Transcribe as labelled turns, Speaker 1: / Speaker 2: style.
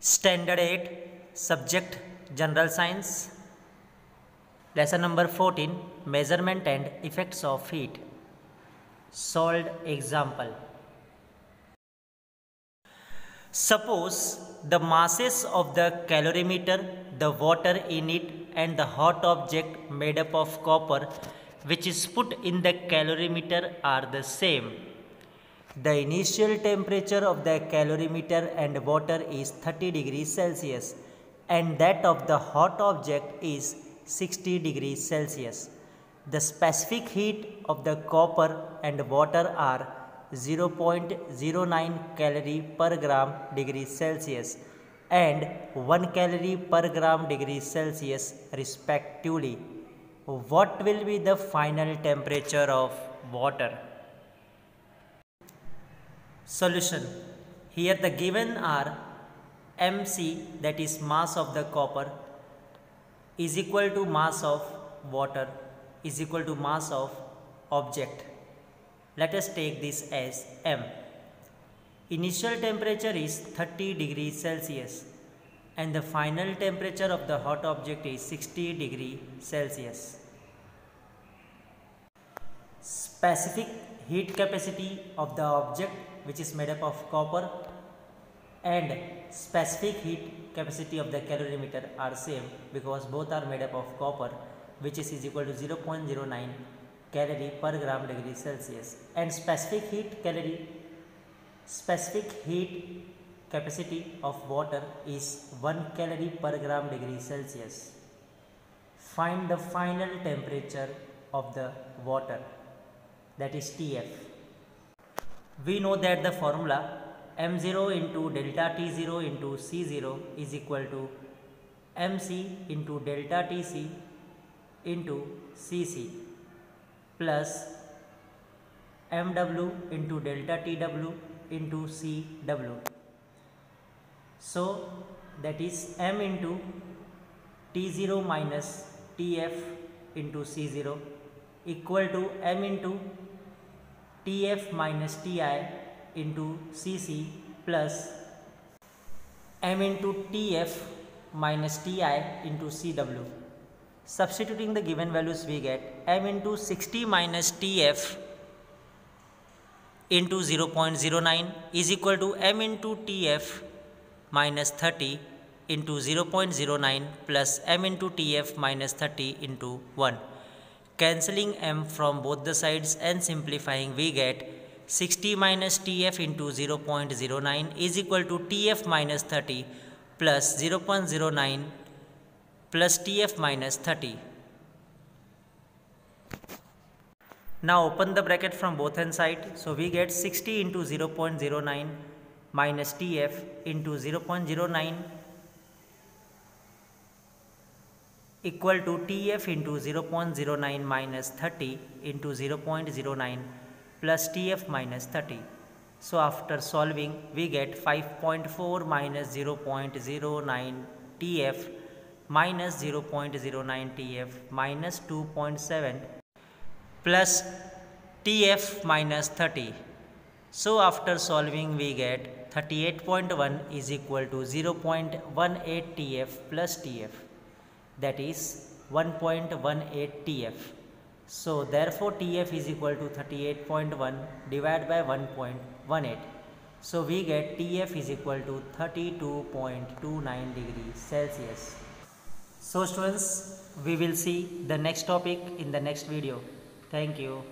Speaker 1: Standard 8 Subject General Science. Lesson number 14 Measurement and Effects of Heat. Solved example. Suppose the masses of the calorimeter, the water in it and the hot object made up of copper which is put in the calorimeter are the same the initial temperature of the calorimeter and water is 30 degrees Celsius and that of the hot object is 60 degrees Celsius. The specific heat of the copper and water are 0.09 calorie per gram degree Celsius and 1 calorie per gram degree Celsius respectively. What will be the final temperature of water? Solution. Here the given are mc that is mass of the copper is equal to mass of water is equal to mass of object. Let us take this as m. Initial temperature is 30 degrees Celsius and the final temperature of the hot object is 60 degree Celsius. Specific heat capacity of the object which is made up of copper and specific heat capacity of the calorimeter are same because both are made up of copper which is, is equal to 0.09 calorie per gram degree Celsius and specific heat calorie specific heat capacity of water is 1 calorie per gram degree Celsius. Find the final temperature of the water that is TF. We know that the formula m0 into delta t0 into c0 is equal to mc into delta tc into cc plus mw into delta tw into cw. So that is m into t0 minus tf into c0 equal to m into Tf minus Ti into Cc plus m into Tf minus Ti into Cw. Substituting the given values we get m into 60 minus Tf into 0.09 is equal to m into Tf minus 30 into 0.09 plus m into Tf minus 30 into 1. Cancelling m from both the sides and simplifying we get 60 minus tf into 0.09 is equal to tf minus 30 plus 0.09 plus tf minus 30. Now open the bracket from both hand side. So we get 60 into 0.09 minus tf into 0.09 equal to TF into 0.09 minus 30 into 0.09 plus TF minus 30. So after solving we get 5.4 minus 0.09 TF minus 0.09 TF minus 2.7 plus TF minus 30. So after solving we get 38.1 is equal to 0.18 TF plus TF that is 1.18 TF. So therefore TF is equal to 38.1 divided by 1.18. So we get TF is equal to 32.29 degrees Celsius. So students we will see the next topic in the next video. Thank you.